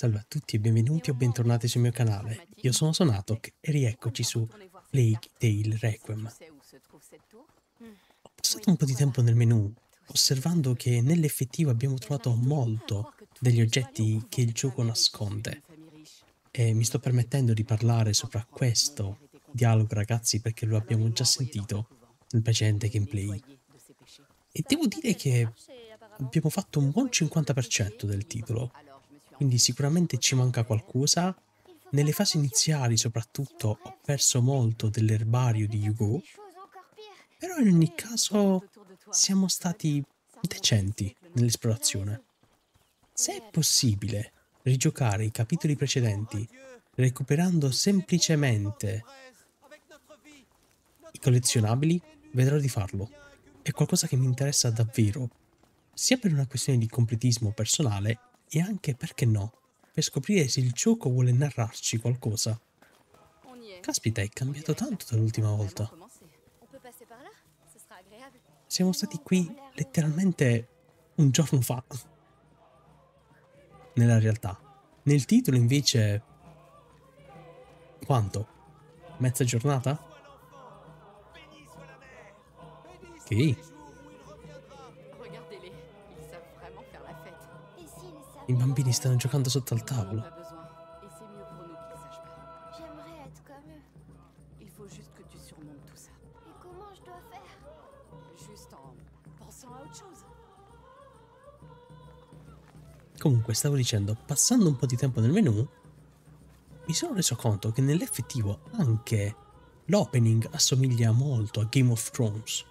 Salve a tutti e benvenuti o bentornati sul mio canale. Io sono Sonatok e rieccoci su Plague Tale Requiem. Ho passato un po' di tempo nel menu, osservando che nell'effettivo abbiamo trovato molto degli oggetti che il gioco nasconde. E mi sto permettendo di parlare sopra questo dialogo ragazzi perché lo abbiamo già sentito nel precedente gameplay. E devo dire che abbiamo fatto un buon 50% del titolo quindi sicuramente ci manca qualcosa. Nelle fasi iniziali soprattutto ho perso molto dell'erbario di Hugo, però in ogni caso siamo stati decenti nell'esplorazione. Se è possibile rigiocare i capitoli precedenti recuperando semplicemente i collezionabili, vedrò di farlo. È qualcosa che mi interessa davvero, sia per una questione di completismo personale e anche, perché no, per scoprire se il gioco vuole narrarci qualcosa. Caspita, è cambiato tanto dall'ultima volta. Siamo stati qui letteralmente un giorno fa. Nella realtà. Nel titolo invece... Quanto? Mezza giornata? Ok. I bambini stanno giocando sotto al tavolo. Comunque, stavo dicendo, passando un po' di tempo nel menu, mi sono reso conto che nell'effettivo anche l'opening assomiglia molto a Game of Thrones.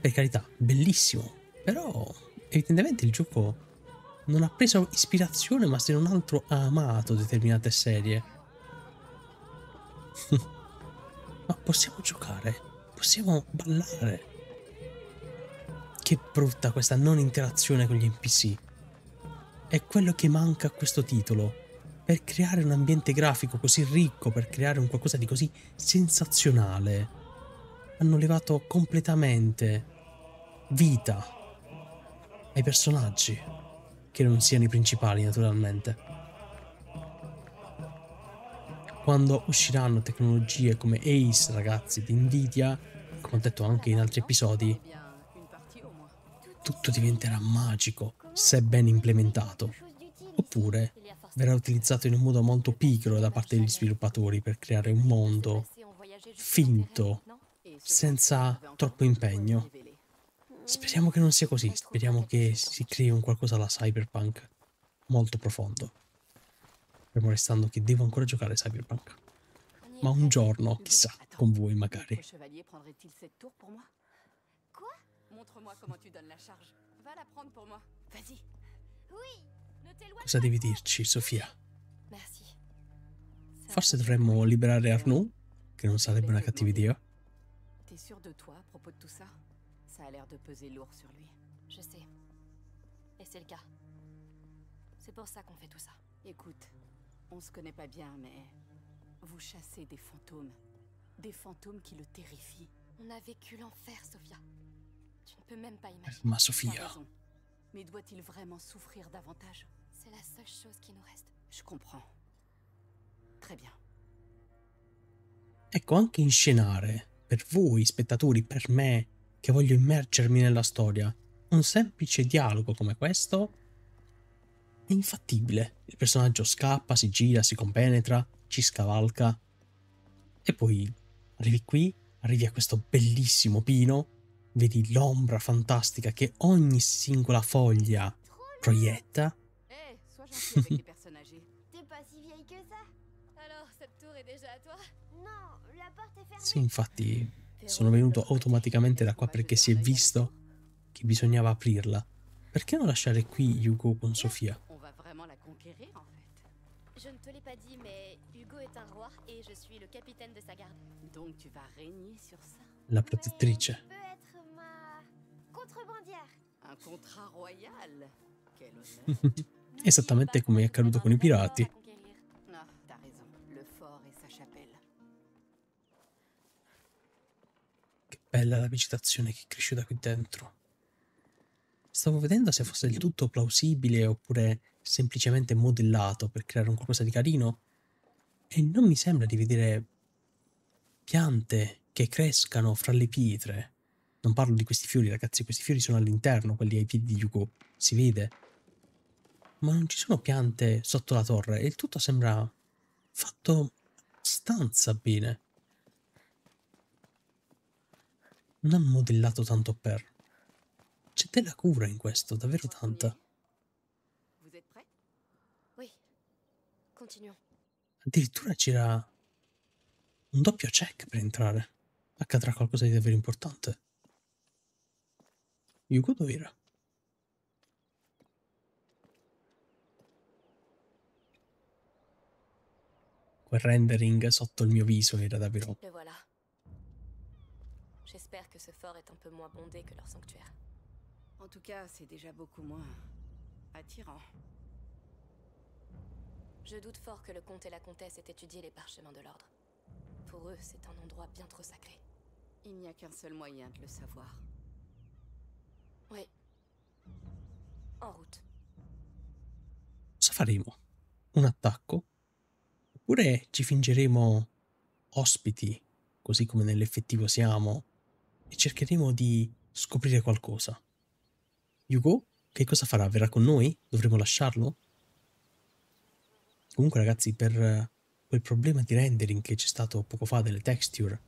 Per carità, bellissimo, però evidentemente il gioco non ha preso ispirazione, ma se non altro ha amato determinate serie. ma possiamo giocare, possiamo ballare. Che brutta questa non interazione con gli NPC. È quello che manca a questo titolo. Per creare un ambiente grafico così ricco, per creare un qualcosa di così sensazionale, hanno levato completamente vita ai personaggi che non siano i principali naturalmente. Quando usciranno tecnologie come Ace, ragazzi, di Nvidia, come ho detto anche in altri episodi, tutto diventerà magico se ben implementato. Oppure verrà utilizzato in un modo molto piccolo da parte degli sviluppatori per creare un mondo finto, senza troppo impegno. Speriamo che non sia così, speriamo che si crei un qualcosa alla cyberpunk molto profondo. Fermo restando che devo ancora giocare cyberpunk. Ma un giorno, chissà, con voi magari. Cosa devi dirci, Sofia? Forse dovremmo liberare Arnaud, che non sarebbe una cattiva idea. T'es sûr de toi à propos de tout ça Ça a l'air de peser lourd sur lui. Je sais. Et c'est le cas. C'est pour ça qu'on fait tout ça. Écoute, on se connaît pas bien, mais vous chassez des fantômes. Des fantômes qui le terrifient. On a vécu l'enfer, Sophia. Tu ne peux même pas imaginer. Ma Sophia. Mais doit-il vraiment souffrir davantage? C'est la seule chose qui nous reste. Je comprends. Très bien. Ecco, anche inscenare, per voi spettatori, per me, che voglio immergermi nella storia. Un semplice dialogo come questo è infattibile. Il personaggio scappa, si gira, si compenetra, ci scavalca. E poi arrivi qui, arrivi a questo bellissimo pino, vedi l'ombra fantastica che ogni singola foglia proietta. Sì, infatti sono venuto automaticamente da qua perché si è visto che bisognava aprirla. Perché non lasciare qui Hugo con Sofia? Je ne te l'ai pas dit, mais Hugo est un roi et je suis le capitaine de sa garde. Donc tu vas régner sur ça. La protettrice. Un contrat royal. Quel honneur. Esattamente come è accaduto con i pirati. Bella la vegetazione che cresce da qui dentro. Stavo vedendo se fosse del tutto plausibile oppure semplicemente modellato per creare un qualcosa di carino e non mi sembra di vedere piante che crescano fra le pietre. Non parlo di questi fiori, ragazzi, questi fiori sono all'interno, quelli ai piedi di Yuko, si vede. Ma non ci sono piante sotto la torre e il tutto sembra fatto abbastanza bene. Non modellato tanto per. C'è della cura in questo, davvero tanta. Addirittura c'era un doppio check per entrare. Accadrà qualcosa di davvero importante. Yuko dov'era? Quel rendering sotto il mio viso era davvero... J'espère que ce fort est un peu moins bondé que leur sanctuaire. En tout cas, c'est déjà beaucoup moins attirant. Je doute fort que le comte et la comtesse aient étudié les parchemins de l'ordre. Pour eux, c'est un endroit bien trop sacré. Il n'y a qu'un seul moyen de le savoir. Oui. En route. Cosa faremo? Un attacco? Oppure ci fingeremo ospiti, così come nell'effettivo siamo, e cercheremo di scoprire qualcosa? Yugo, che cosa farà? Verrà con noi? Dovremo lasciarlo? Comunque ragazzi, per quel problema di rendering che c'è stato poco fa delle texture,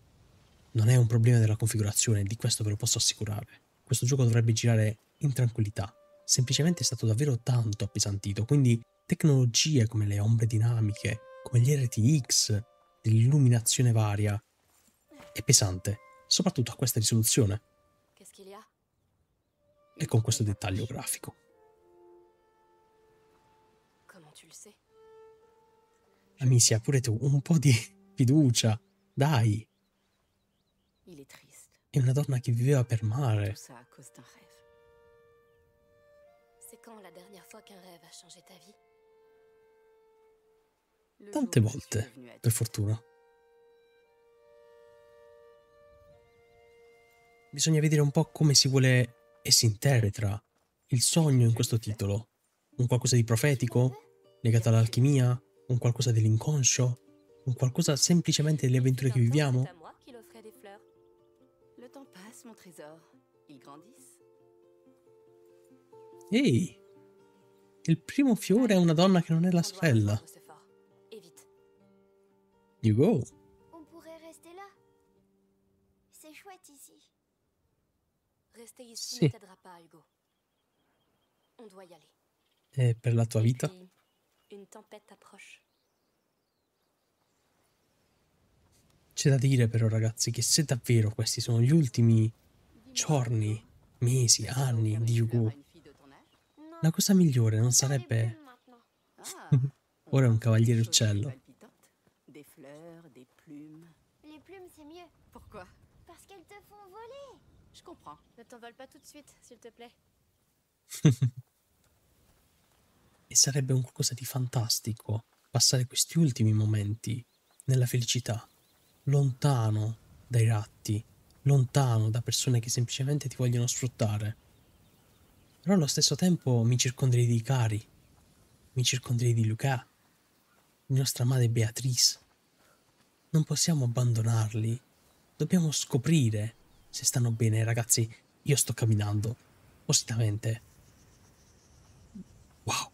non è un problema della configurazione, di questo ve lo posso assicurare. Questo gioco dovrebbe girare in tranquillità, semplicemente è stato davvero tanto appesantito, quindi tecnologie come le ombre dinamiche, come gli RTX, l'illuminazione varia, è pesante, soprattutto a questa risoluzione. E con questo dettaglio grafico. Amicia, pure tu, un po' di fiducia, dai, è una donna che viveva per mare. Tout ça à cause Bisogna vedere un po' come si vuole e si interpreta il sogno in questo titolo. Un qualcosa di profetico, legato all'alchimia, un qualcosa dell'inconscio, un qualcosa semplicemente delle avventure che viviamo. Ehi, il primo fiore è una donna che non è la sorella. You go. Rester ici. Si. ne t'aidera pas, Hugo. On doit y aller. E per la tua vita? puis, une tempête approche. C'è da dire però ragazzi che se davvero questi sono gli ultimi giorni, mesi, anni di Non. la cosa migliore non sarebbe. Ah, ora è un cavaliere uccello. Des fleurs, des plumes. Les plumes, c'est mieux. Pourquoi Parce qu'elles te font voler. Je comprends. Ne t'envole pas tout de suite, s'il te plaît. E sarebbe un qualcosa di fantastico passare questi ultimi momenti nella felicità, lontano dai ratti, lontano da persone che semplicemente ti vogliono sfruttare. Però allo stesso tempo mi circonderei di cari, mi circonderei di Luca, di nostra madre Beatrice. Non possiamo abbandonarli, dobbiamo scoprire se stanno bene, ragazzi. Io sto camminando, appositamente. Wow!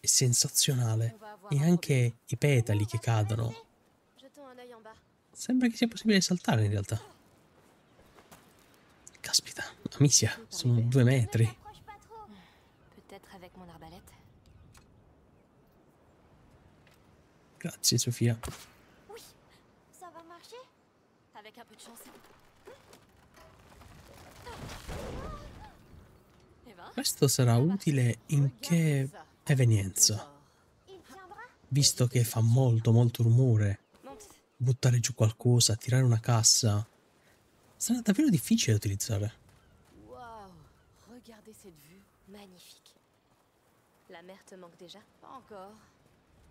È sensazionale. Va E un anche i petali che cadono. un. Sembra che sia possibile saltare in realtà. Caspita, Amicia, sono due metri. t'approche pas trop. Peut-être avec mon arbalète. Grazie Sofia. Oui. Ça va marcher Avec un peu de chance. Eh ben, Questo sarà utile in che evenienza? Visto che fa molto molto rumore, buttare giù qualcosa, tirare una cassa, sarà davvero difficile da utilizzare. Waouh Regardez cette vue. Magnifique. La mer te manque déjà Pas encore.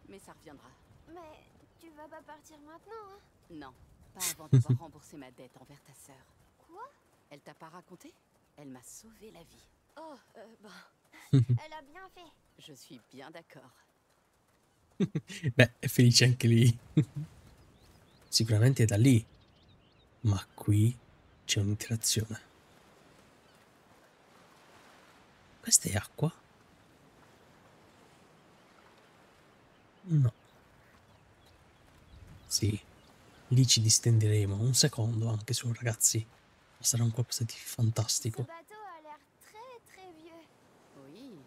Mais ça reviendra. Mais tu vas pas partir maintenant, hein Non, pas avant d'avoir remboursé ma dette envers ta sœur. Quoi Elle t'a pas raconté Elle m'a sauvé la vie. Oh, euh, bah. Elle a bien fait. Je suis bien d'accord. Beh, è felice anche lì. Sicuramente è da lì. Ma qui c'è un'interazione. Questa è acqua? No. Sì, lì ci distenderemo un secondo anche su ragazzi. Sarà un qualcosa di fantastico. bateau a l'air très très vieux. Oui.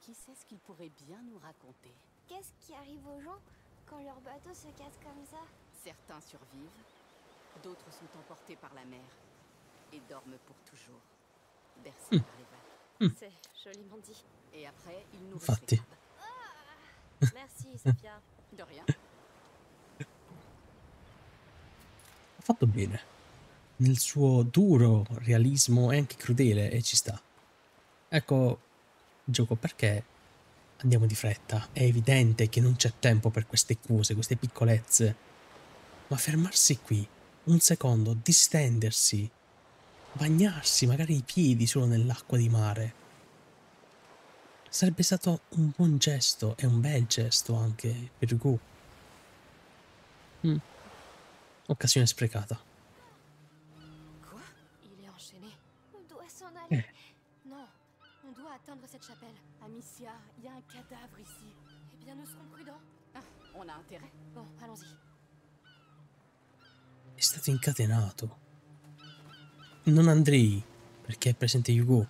Qui sait ce qu'il pourrait bien nous raconter Qu'est-ce qui arrive aux gens quand leur bateau se casse comme ça Certains survivent, d'autres sont emportés par la mer et dorment pour toujours, bercés par les vagues. C'est joliment dit. Et après, ils nous Infatti. réclament. Merci, Sophia. De rien. Ha fatto bene. Nel suo duro realismo è anche crudele e ci sta. Ecco, gioco perché andiamo di fretta. È evidente che non c'è tempo per queste cose, queste piccolezze. Ma fermarsi qui, un secondo, distendersi, bagnarsi magari i piedi solo nell'acqua di mare. Sarebbe stato un buon gesto e un bel gesto anche per Gu. Mm. Occasione sprecata. Quoi Il est enchaîné. On doit s'en aller. Non, on doit atteindre cette chapelle. Amicia, il y a un cadavre ici. Eh bien, nous serons prudents. Ah, on a intérêt. Bon, allons-y. È stato incatenato. Non andrei perché è presente Yugo,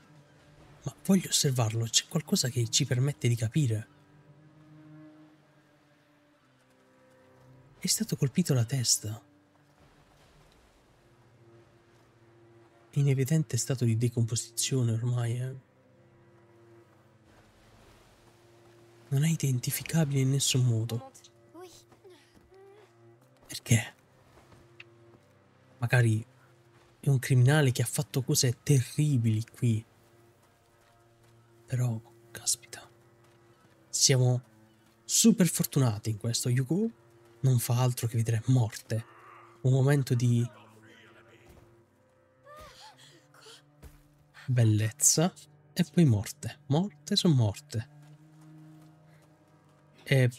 ma voglio osservarlo. C'è qualcosa che ci permette di capire. È stato colpito alla testa. In evidente stato di decomposizione ormai, eh. Non è identificabile in nessun modo. Perché? Magari è un criminale che ha fatto cose terribili qui. Però, caspita, siamo super fortunati in questo. Yugo non fa altro che vedere morte. Un momento di bellezza e poi morte. Morte su morte. E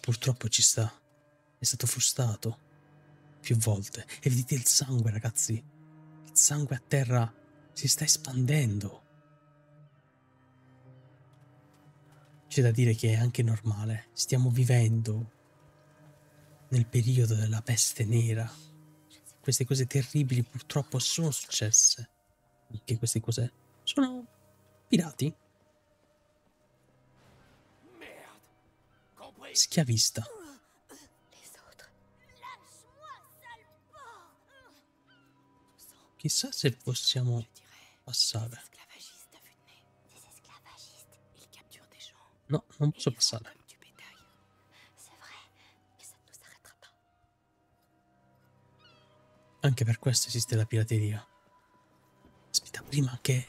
purtroppo ci sta. È stato frustato più volte. E vedete il sangue, ragazzi. Il sangue a terra si sta espandendo. C'è da dire che è anche normale. Stiamo vivendo nel periodo della peste nera. Queste cose terribili purtroppo sono successe. Anche queste cose sono pirati. Schiavista. Chissà se possiamo passare. No, non posso passare. Anche per questo esiste la pirateria. Aspetta, prima che...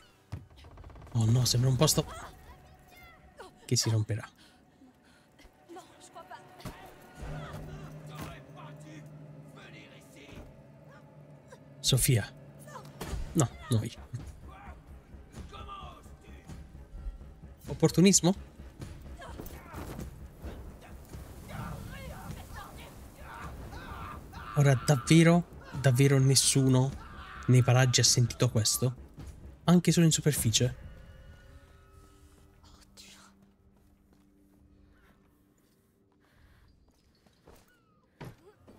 Oh no, sembra un posto... Che si romperà. Sofia. No, noi. Opportunismo? Ora davvero, davvero nessuno nei paraggi ha sentito questo? Anche solo in superficie?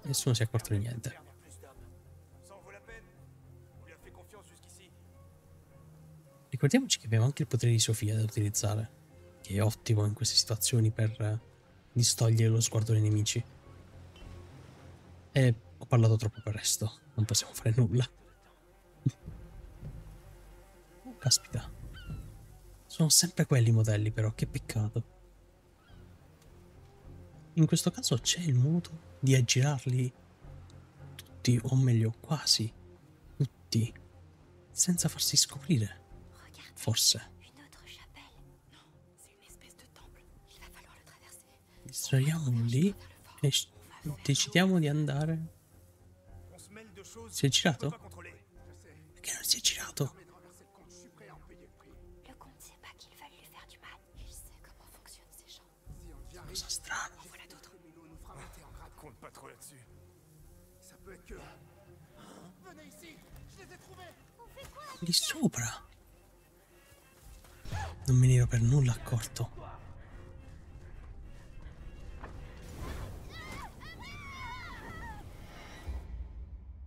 Nessuno si è accorto di niente. Ricordiamoci che abbiamo anche il potere di Sofia da utilizzare, che è ottimo in queste situazioni per eh, distogliere lo sguardo dei nemici. E ho parlato troppo presto, non possiamo fare nulla. Oh, caspita. Sono sempre quelli i modelli però, che peccato. In questo caso c'è il modo di aggirarli tutti, o meglio, quasi tutti, senza farsi scoprire forse. Distraiamo lì e decidiamo di andare. Si è girato? Perché non si è girato? Cosa strana. Lì sopra. Non me ne ero per nulla accorto.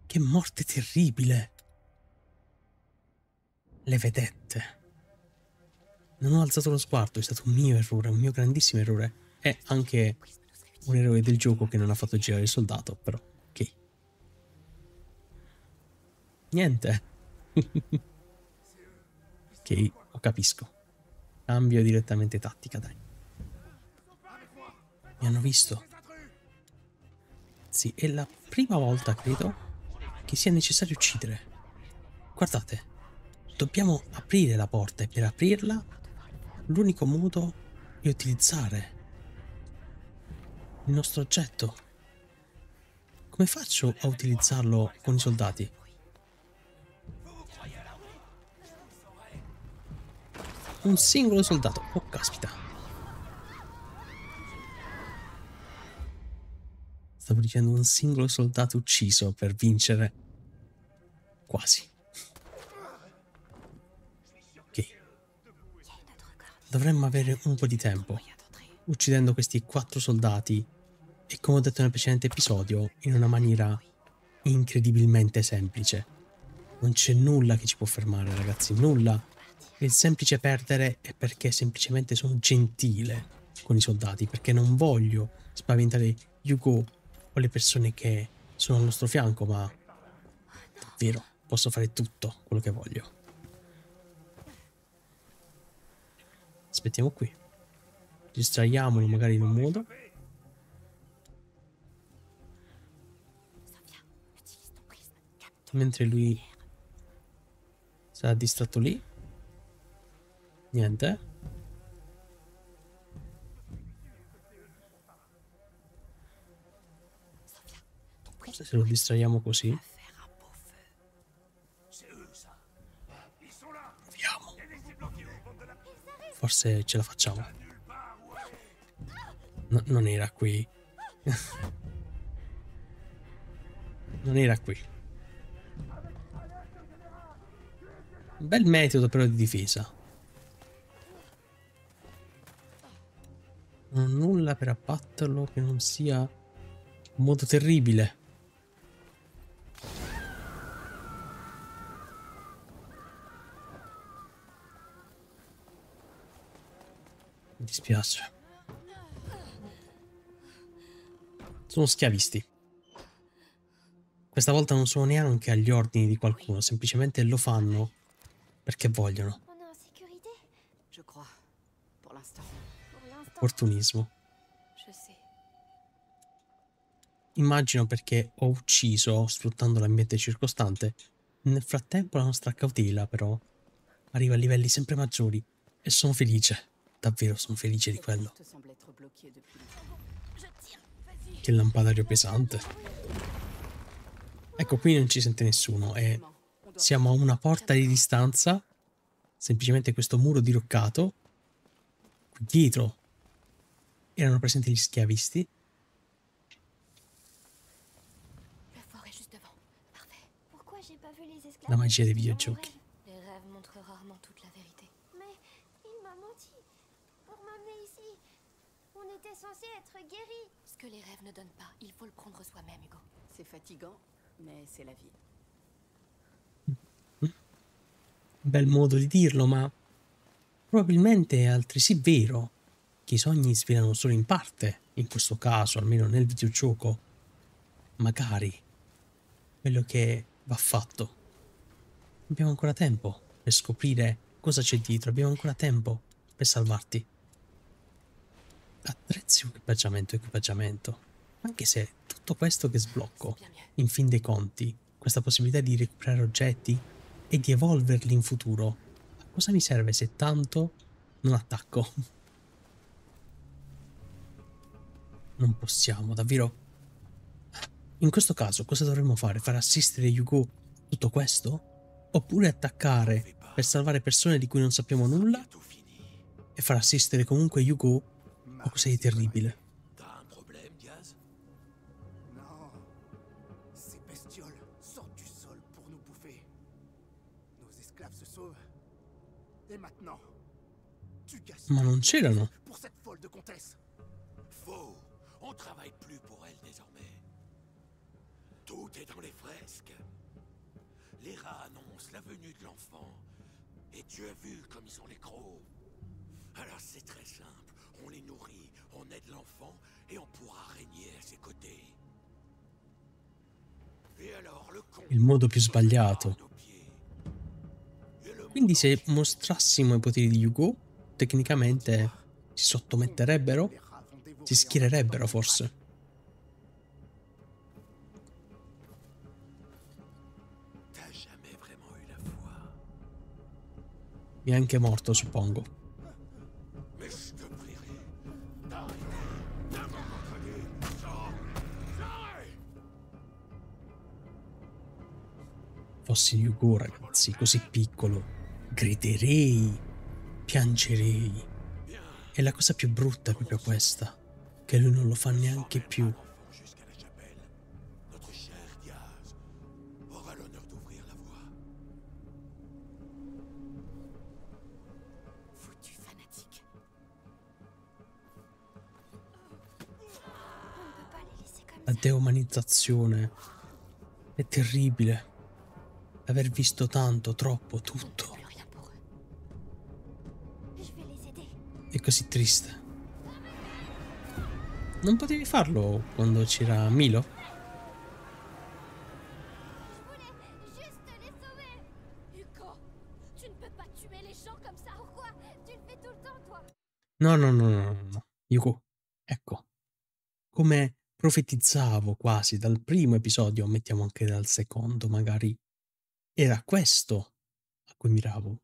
Che morte terribile! Le vedette. Non ho alzato lo sguardo, è stato un mio errore, un mio grandissimo errore. È anche un eroe del gioco che non ha fatto girare il soldato, però ok. Niente. ok, lo capisco. Cambio direttamente tattica, dai. Mi hanno visto. Sì, è la prima volta, credo, che sia necessario uccidere. Guardate, dobbiamo aprire la porta e per aprirla l'unico modo è utilizzare il nostro oggetto. Come faccio a utilizzarlo con i soldati? Un singolo soldato. Oh, caspita. Stavo dicendo un singolo soldato ucciso per vincere. Quasi. Ok. Dovremmo avere un po' di tempo. Uccidendo questi quattro soldati e come ho detto nel precedente episodio, in una maniera incredibilmente semplice. Non c'è nulla che ci può fermare, ragazzi, nulla. Il semplice perdere è perché semplicemente sono gentile con i soldati, perché non voglio spaventare Yugo o le persone che sono al nostro fianco, ma davvero posso fare tutto quello che voglio. Aspettiamo qui. Distraiamolo magari in un modo. Mentre lui sarà distratto lì. Niente. Se lo distraiamo così. Proviamo. Forse ce la facciamo. No, non era qui. non era qui. Bel metodo però di difesa. Non ho nulla per abbatterlo che non sia un modo terribile. Mi dispiace. Sono schiavisti. Questa volta non sono neanche agli ordini di qualcuno, semplicemente lo fanno perché vogliono. Opportunismo. Immagino perché ho ucciso sfruttando l'ambiente circostante. Nel frattempo la nostra cautela, però, arriva a livelli sempre maggiori e sono felice. Davvero sono felice di quello. Che lampadario pesante. Ecco, qui non ci sente nessuno e siamo a una porta di distanza. Semplicemente questo muro diroccato. Qui dietro erano presenti gli schiavisti. La magia dei videogiochi. censé être guéris. Ce que les rêves ne donnent pas, il faut le prendre soi-même, Hugo. C'est fatigant, mais c'est la vie. bel modo di dirlo, ma probabilmente è altresì vero che i sogni svelano solo in parte, in questo caso, almeno nel videogioco. Magari quello che va fatto. Abbiamo ancora tempo per scoprire cosa c'è dietro, abbiamo ancora tempo per salvarti. Attrezzi equipaggiamento, equipaggiamento. Anche se tutto questo che sblocco, in fin dei conti, questa possibilità di recuperare oggetti e di evolverli in futuro, a cosa mi serve se tanto non attacco? Non possiamo, davvero? In questo caso cosa dovremmo fare? Far assistere Yugo tutto questo? Oppure attaccare per salvare persone di cui non sappiamo nulla e far assistere comunque Yugo a qualcosa di terribile? Ma non c'erano. Travaille plus pour elle désormais. Tout est dans les fresques. Les rats annoncent la venue de l'enfant. Et tu as vu comme ils sont les crocs. Alors c'est très simple. On les nourrit, on aide l'enfant et on pourra régner à ses côtés. Et alors le con Il modo più sbagliato. Quindi se mostrassimo i poteri di Yugo, tecnicamente si sottometterebbero? Si schiererebbero forse? Foi. È anche morto, suppongo. Fossi Yugo, ragazzi, così piccolo, griderei, piangerei. E la cosa più brutta è proprio questa, che lui non lo fa neanche più. La deumanizzazione è terribile. Aver visto tanto, troppo, tutto. È così triste. Non potevi farlo quando c'era Milo? No, no, no, no, no. Yuko, ecco. Come profetizzavo quasi dal primo episodio, mettiamo anche dal secondo, magari. Era questo a cui miravo.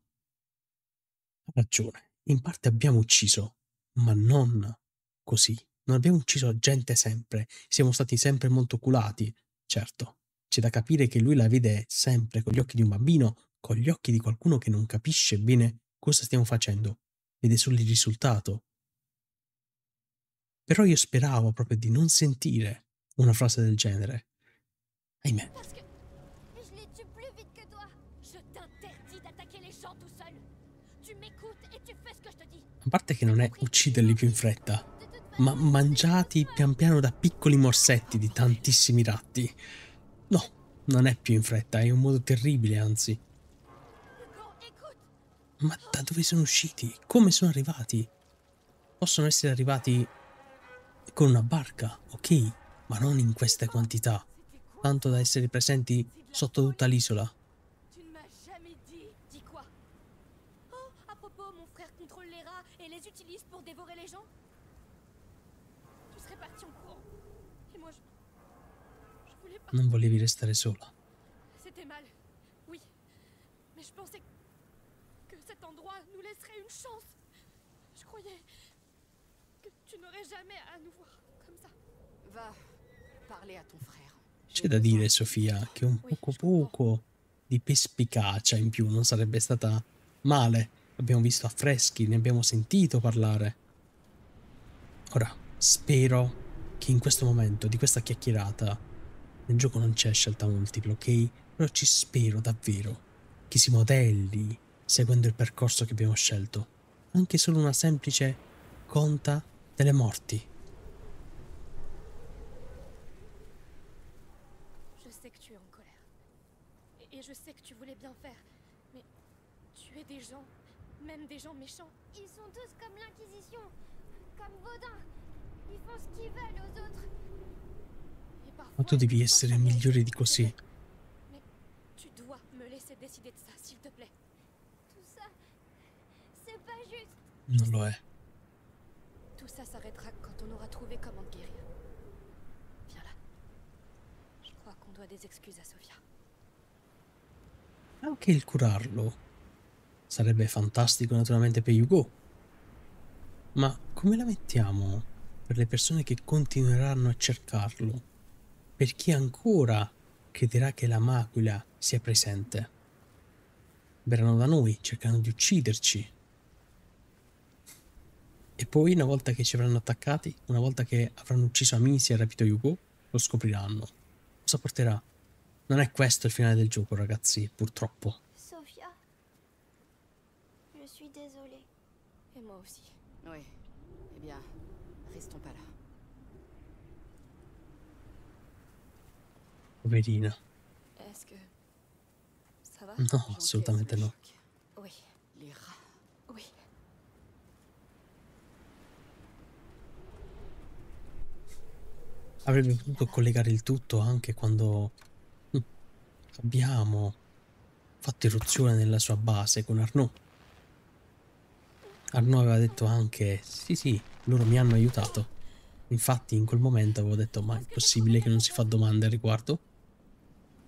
Ha ragione. In parte abbiamo ucciso, ma non così. Non abbiamo ucciso gente sempre. Siamo stati sempre molto culati. Certo, c'è da capire che lui la vede sempre con gli occhi di un bambino, con gli occhi di qualcuno che non capisce bene cosa stiamo facendo. Vede solo il risultato. Però io speravo proprio di non sentire una frase del genere. Ahimè. A parte che non è ucciderli più in fretta, ma mangiati pian piano da piccoli morsetti di tantissimi ratti. No, non è più in fretta, è un modo terribile, anzi. Ma da dove sono usciti? Come sono arrivati? Possono essere arrivati con una barca, ok, ma non in queste quantità, tanto da essere presenti sotto tutta l'isola. Oh, à propos, mon frère contrôle les rats et les utilise pour dévorer les gens Tu serais parti en courant. Et moi, je. Je voulais pas. Non volevi restare sola. C'était mal. Oui. Mais je pensais que cet endroit nous laisserait une chance. Je croyais que tu n'aurais jamais à nous voir comme ça. Va parler à ton frère. C'è da dire, Sofia, che un poco poco di perspicacia in più non sarebbe stata male. L'abbiamo visto affreschi, ne abbiamo sentito parlare. Ora, spero che in questo momento di questa chiacchierata nel gioco non c'è scelta multipla, ok? Però ci spero davvero che si modelli seguendo il percorso che abbiamo scelto. Anche solo una semplice conta delle morti. Je sais que tu es en colère. Et, je sais que tu voulais bien faire. Mais tu es des gens, même des gens méchants. Ils sont tous comme l'Inquisition. Comme Vaudin. Ils font ce qu'ils veulent aux autres. Ma tu devi essere migliore di così. Mais tu dois me laisser décider de ça, s'il te plaît. Tout ça, c'est pas juste. Non lo è. Tout ça s'arrêtera quand on aura trouvé comment te guérir. Viens là. Je crois qu'on doit des excuses à Sofia. Anche il curarlo sarebbe fantastico naturalmente per Yugo. Ma come la mettiamo per le persone che continueranno a cercarlo? Per chi ancora crederà che la macula sia presente? Verranno da noi, cercando di ucciderci. E poi, una volta che ci avranno attaccati, una volta che avranno ucciso Amici e rapito Yugo, lo scopriranno. Cosa porterà? Non è questo il finale del gioco, ragazzi, purtroppo. Sophia, Et moi aussi. Oui. Eh bien, restons pas là. Poverina. Est-ce que ça va No, J'encaisse assolutamente no. Oui, Les rats. oui. Avrebbe potuto collegare il tutto anche quando hm, abbiamo fatto irruzione nella sua base con Arnaud. Arnaud aveva detto anche: Sì, sì, loro mi hanno aiutato. Infatti, in quel momento avevo detto: Ma è possibile che non si fa domande al riguardo?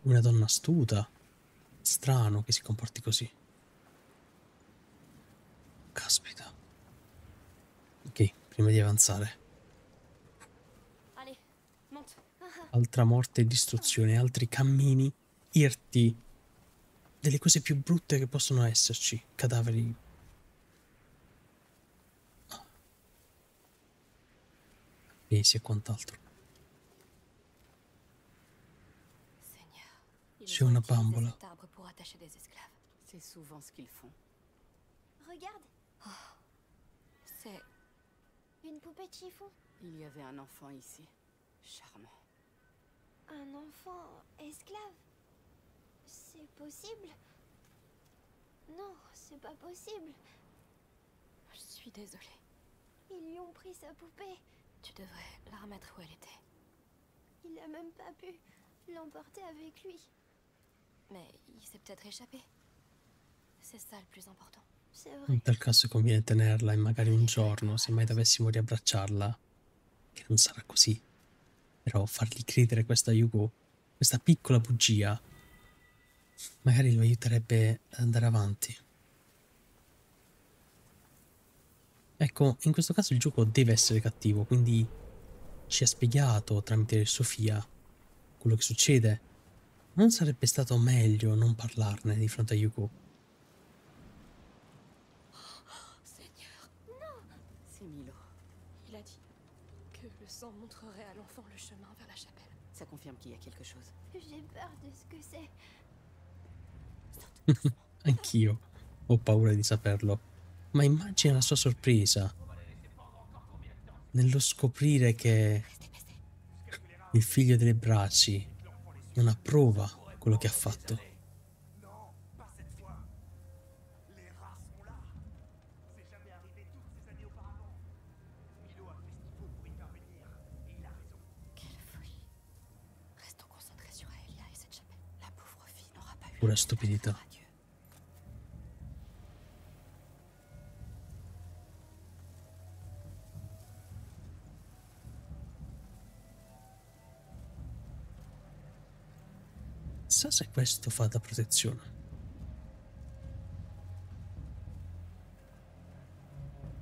Una donna astuta. Strano che si comporti così. Caspita. Ok, prima di avanzare. Altra morte e distruzione, altri cammini irti, delle cose più brutte che possono esserci, cadaveri. E quant'altro. Seigneur. J'ai une bambola. cet arbre pour attacher des esclaves. C'est souvent ce qu'ils font. Regarde, C'est une poupée de chiffon. Il y avait un enfant ici. Charmant. Un enfant esclave. C'est possible? Non, c'est pas possible. Je suis désolée. Ils lui ont pris sa poupée. Tu devrais la remettre où elle était. Il a même pas pu l'emporter avec lui. Mais il s'est peut-être échappé. C'est ça le plus important. C'est vrai. In tal caso conviene tenerla e magari un giorno, se mai dovessimo riabbracciarla, che non sarà così, però fargli credere questa Yugo, questa piccola bugia, magari lo aiuterebbe ad andare avanti. Ecco, in questo caso il gioco deve essere cattivo, quindi ci ha spiegato tramite Sofia quello che succede. Non sarebbe stato meglio non parlarne di fronte a Yuko? Seigneur, C'est Milo. il a dit que le sang montrerait à l'enfant le chemin vers la chapelle. Ça confirme qu'il y a quelque chose. J'ai peur de ce que c'est. Anch'io ho paura di saperlo. Ma immagina la sua sorpresa nello scoprire che il figlio delle bracci non approva quello che ha fatto. Non, pas Chissà se questo fa da protezione.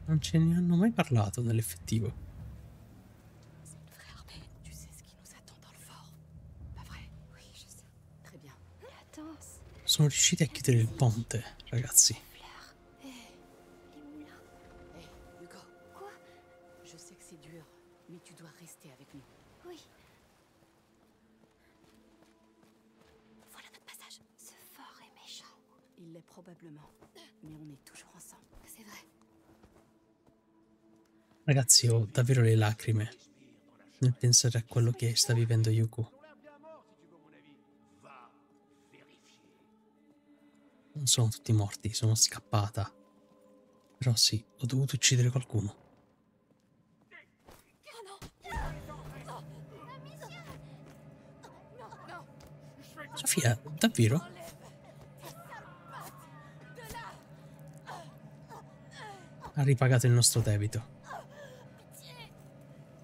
Non ce ne hanno mai parlato nell'effettivo. Sono riusciti a chiudere il ponte, ragazzi. Ragazzi, ho davvero le lacrime nel pensare a quello che sta vivendo Yuko. Non sono tutti morti, sono scappata. Però sì, ho dovuto uccidere qualcuno. Sofia, davvero? Ha ripagato il nostro debito.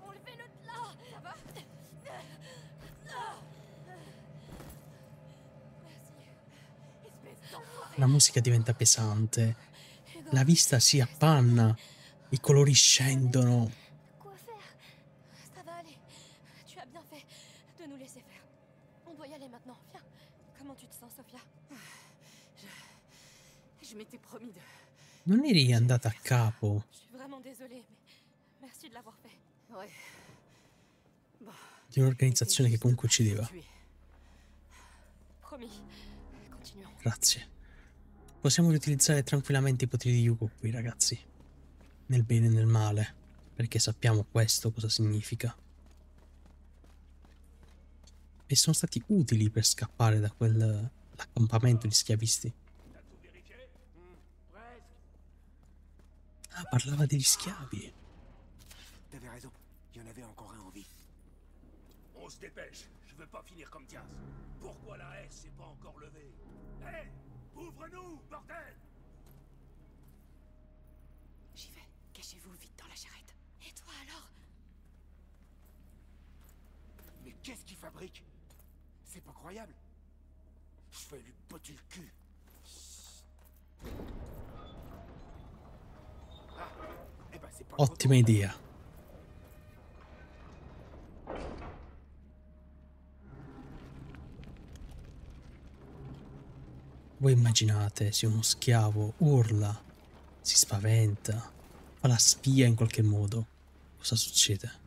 Enlevez-le de là Ça va Merci. Espèce d'enfoiré. La musica diventa pesante, la vista si appanna, i colori scendono. Non eri andata a capo di un'organizzazione che comunque uccideva. Grazie. Possiamo riutilizzare tranquillamente i poteri di Yuko qui, ragazzi. nel bene e nel male, perché sappiamo questo cosa significa. E sono stati utili per scappare da quell'accampamento di schiavisti. Ah, parlava degli schiavi. T'avais raison, il y en avait encore un en vie. On se dépêche, je veux pas finir comme Tias. Pourquoi la haie s'est pas encore levée Hé Ouvre-nous, bordel J'y vais. Cachez-vous vite dans la charrette. Et toi alors? Mais qu'est-ce qu'il fabrique? C'est pas croyable. Je vais lui botter le cul. Eh ben c'est pas le Ottima idea. Voi immaginate se uno schiavo urla, si spaventa, fa la spia in qualche modo, cosa succede?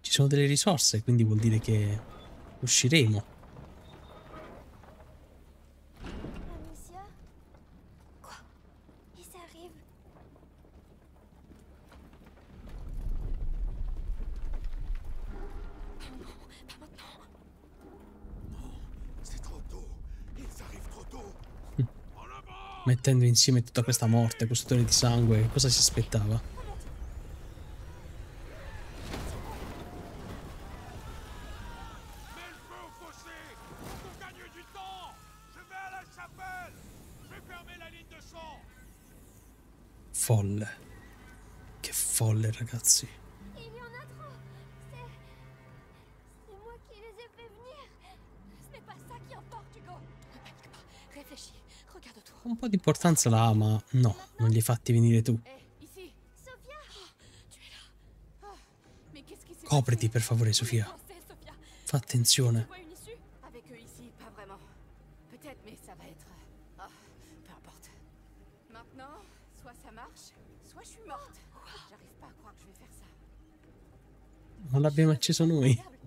Ci sono delle risorse, quindi vuol dire che usciremo. Amicia Quoi Ils arrivent. Pas maintenant. C'est trop tôt. Ils arrivent trop tôt. En Mettendo insieme tutta questa morte, questo odore di sangue, cosa si aspettava? Mets le feu au importanza la ha, ma no, non li hai fatti venire tu. Hé, ici. Sophia Tu es là. Oh, mais qu'est-ce qui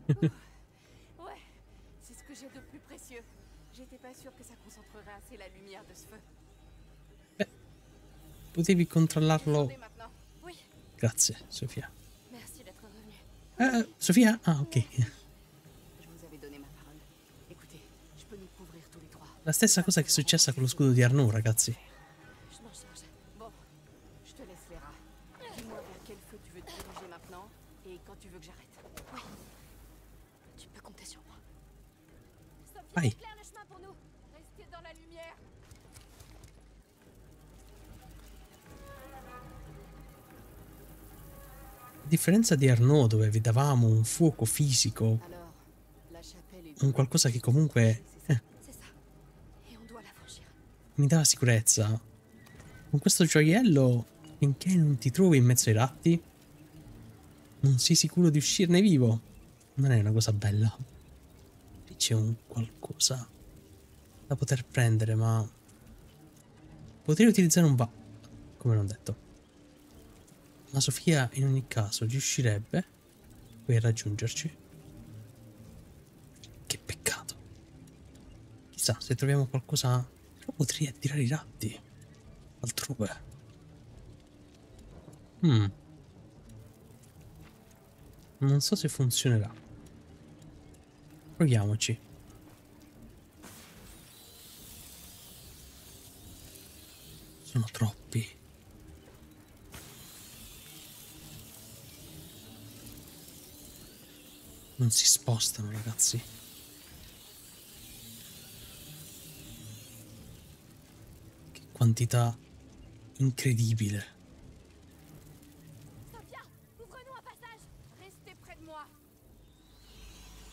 Potevi controllarlo. Grazie, Sofia. Eh, Sofia? Ah, ok. La stessa cosa che è successa con lo scudo di Arnaud, ragazzi. Je differenza di Arnaud, dove vedevamo un fuoco fisico, un qualcosa che comunque eh, mi dava sicurezza, con questo gioiello, finché non ti trovi in mezzo ai ratti, non sei sicuro di uscirne vivo. Non è una cosa bella. Lì c'è un qualcosa da poter prendere, ma potrei utilizzare un va, come non detto. Ma Sofia in ogni caso riuscirebbe poi a raggiungerci. Che peccato. Chissà se troviamo qualcosa. Però potrei attirare i ratti. Altrove. Hmm. Non so se funzionerà. Proviamoci. Sono troppi. Non si spostano, ragazzi. Che quantità incredibile.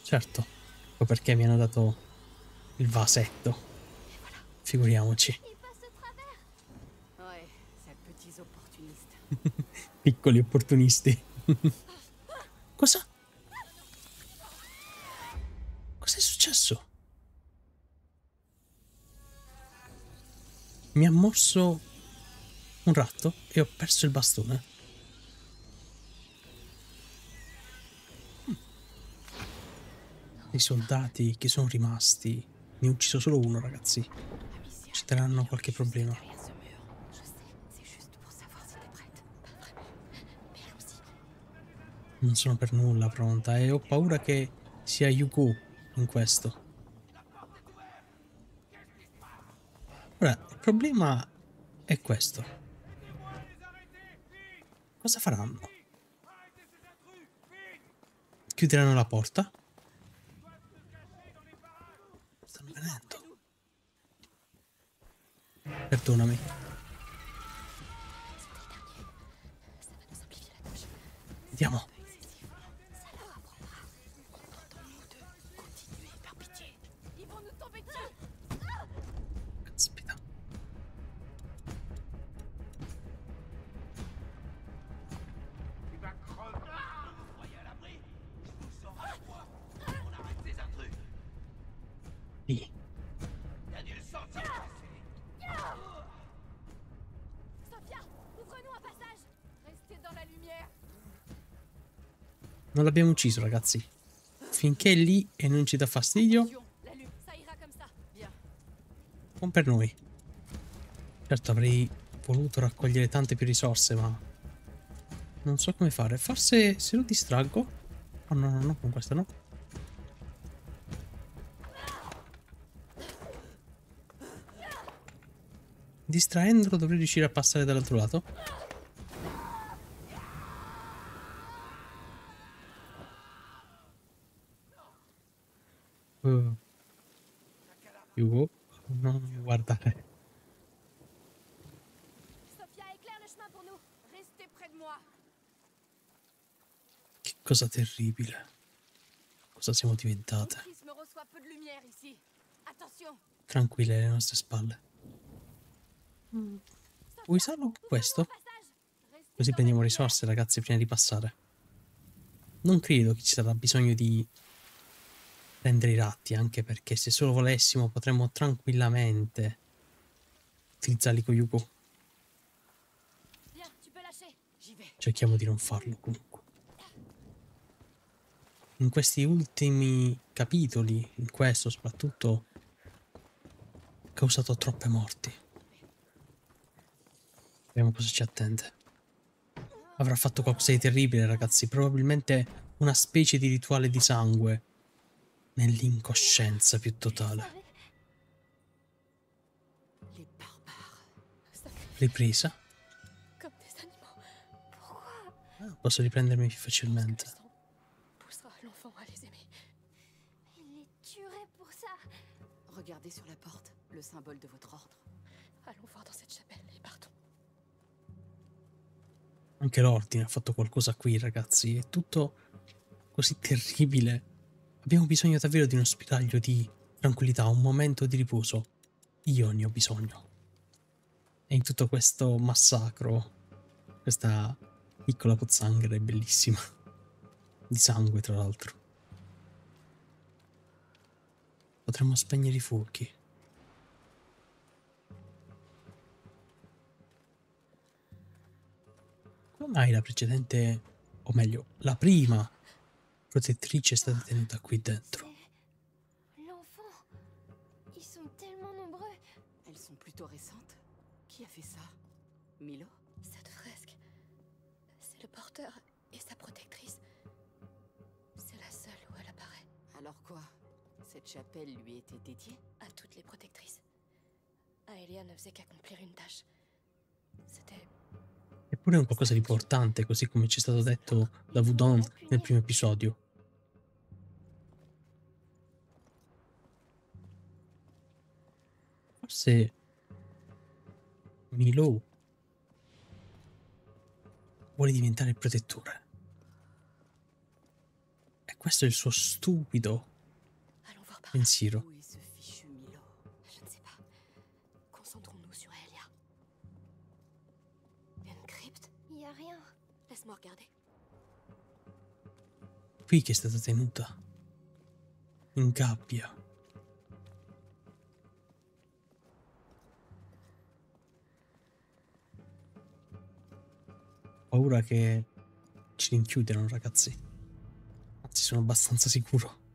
Certo, ecco perché mi hanno dato il vasetto. Figuriamoci. Piccoli opportunisti. Cosa? Cos'è successo? Mi ha morso un ratto e ho perso il bastone. I soldati che sono rimasti... Ne ho ucciso solo uno, ragazzi. Ci daranno qualche problema. Non sono per nulla pronta e ho paura che sia Yuku in questo. Ora, il problema è questo. Cosa faranno? Chiuderanno la porta? Stanno venendo. Perdonami. Andiamo. L'abbiamo ucciso, ragazzi. Finché è lì e non ci dà fastidio, buon per noi. Certo, avrei voluto raccogliere tante più risorse, ma non so come fare. Forse se lo distraggo. Oh no, no, no, con questo no. Distraendolo dovrei riuscire a passare dall'altro lato. Uh. Hugo, non guardare. Sophia, éclaire le chemin pour nous. Restez près de moi. Che cosa terribile. Cosa siamo diventate? Tranquille alle nostre spalle. Vuoi usarlo questo? Così prendiamo risorse, ragazzi, prima di passare. Non credo che ci sarà bisogno di prendere i ratti, anche perché se solo volessimo potremmo tranquillamente utilizzarli con Yuko. Cerchiamo di non farlo comunque. In questi ultimi capitoli, in questo soprattutto, ha causato troppe morti. Vediamo cosa ci attende. Avrà fatto qualcosa di terribile, ragazzi. Probabilmente una specie di rituale di sangue. Nell'incoscienza più totale. Ripresa. Ah, posso riprendermi più facilmente. Le sang poussera l'enfant à les aimer. Il les tuerait pour ça. Regardez sur la porte, le symbole de votre ordre. Allons voir dans cette chapelle et partons. Anche l'ordine ha fatto qualcosa qui, ragazzi. È tutto così terribile. Abbiamo bisogno davvero di uno spiraglio di tranquillità, un momento di riposo. Io ne ho bisogno. E in tutto questo massacro, questa piccola pozzanghera è bellissima. Di sangue, tra l'altro. Potremmo spegnere i fuochi. Come mai la precedente, o meglio, la prima protettrice è stata tenuta qui dentro? Récentes. Qui a fait ça Milo Cette fresque, c'est le porteur et sa protectrice. C'est la seule où elle apparaît. Alors quoi Cette chapelle lui était dédiée À toutes les protectrices. Aelia ne faisait qu'accomplir une tâche. C'était Eppure è un qualcosa di importante, così come ci è stato detto da Vudon nel primo episodio. Forse Milo vuole diventare il protettore. E questo è il suo stupido Allons voir par là. Pensiero. Qui che è stata tenuta. In gabbia. Paura che ci rinchiudano, ragazzi. Anzi, sono abbastanza sicuro.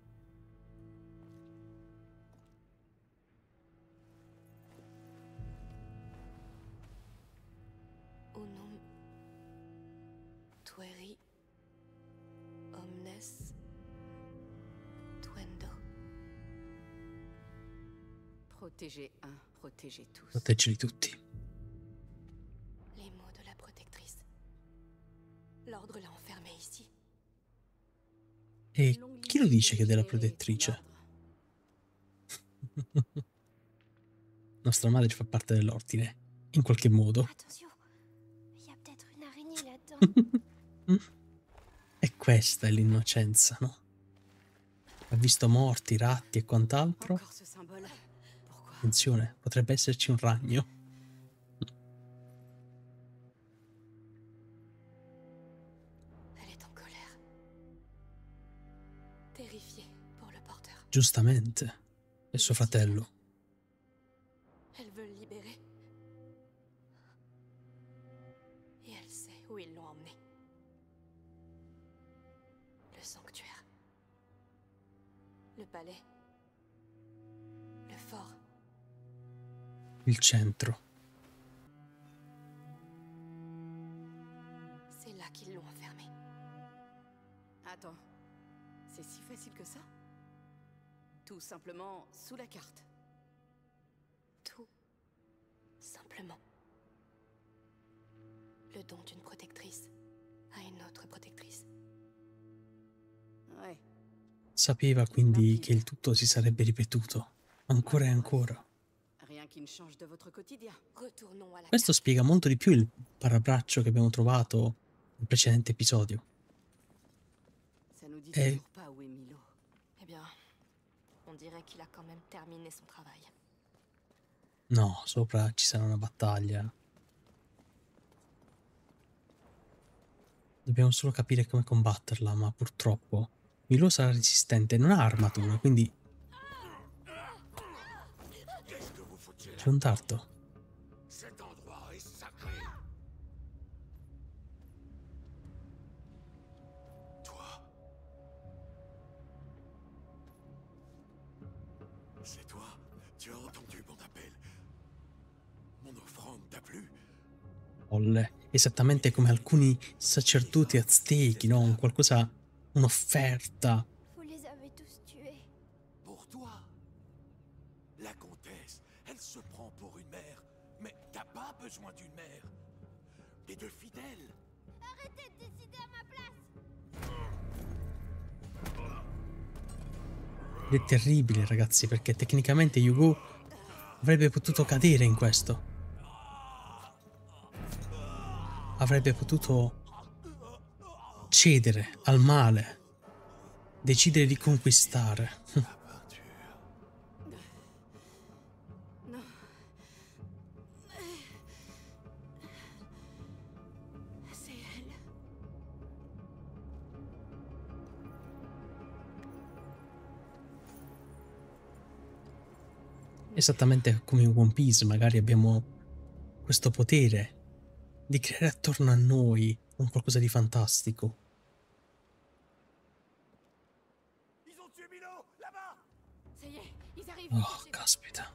Protéger un, protéger tous. Proteggili tutti. Les mots de la protectrice. L'ordre l'a enfermée ici. E chi lo dice che è della protettrice? Nostra madre fa parte dell'ordine, in qualche modo. E questa è l'innocenza, no? Ha visto morti, ratti e quant'altro. Encore ce symbole. Pourquoi Attenzione, potrebbe esserci un ragno. Elle est en colère. Terrifiée Il centro. C'est là qu'ils l'ont enfermé. Attends. C'est si facile que ça Tout simplement sous la carte. Tout simplement. Le don d'une protectrice à une autre protectrice. Sapeva quindi che il tutto si sarebbe ripetuto. Ancora e ancora. Questo spiega molto di più il parabraccio che abbiamo trovato nel precedente episodio. Eh. Eh travail. No, sopra ci sarà una battaglia. Dobbiamo solo capire come combatterla, ma purtroppo Milo sarà resistente, non ha armatura, quindi Qu'est-ce que vous foutiez là c'è un tarto. Cet endroit est sacré. Toi. C'est toi Tu as entendu mon appel Mon offrande t'a plu folle, esattamente come alcuni sacerdoti aztechi, no? Un qualcosa, un'offerta. Besoin d'une mère. Et de fidèles. Arrêtez de décider à ma place. Ed è terribile, ragazzi, perché tecnicamente Yugo avrebbe potuto cadere in questo. Avrebbe potuto cedere al male, decidere di conquistare. Esattamente come in One Piece, magari abbiamo questo potere di creare attorno a noi un qualcosa di fantastico. Oh, caspita.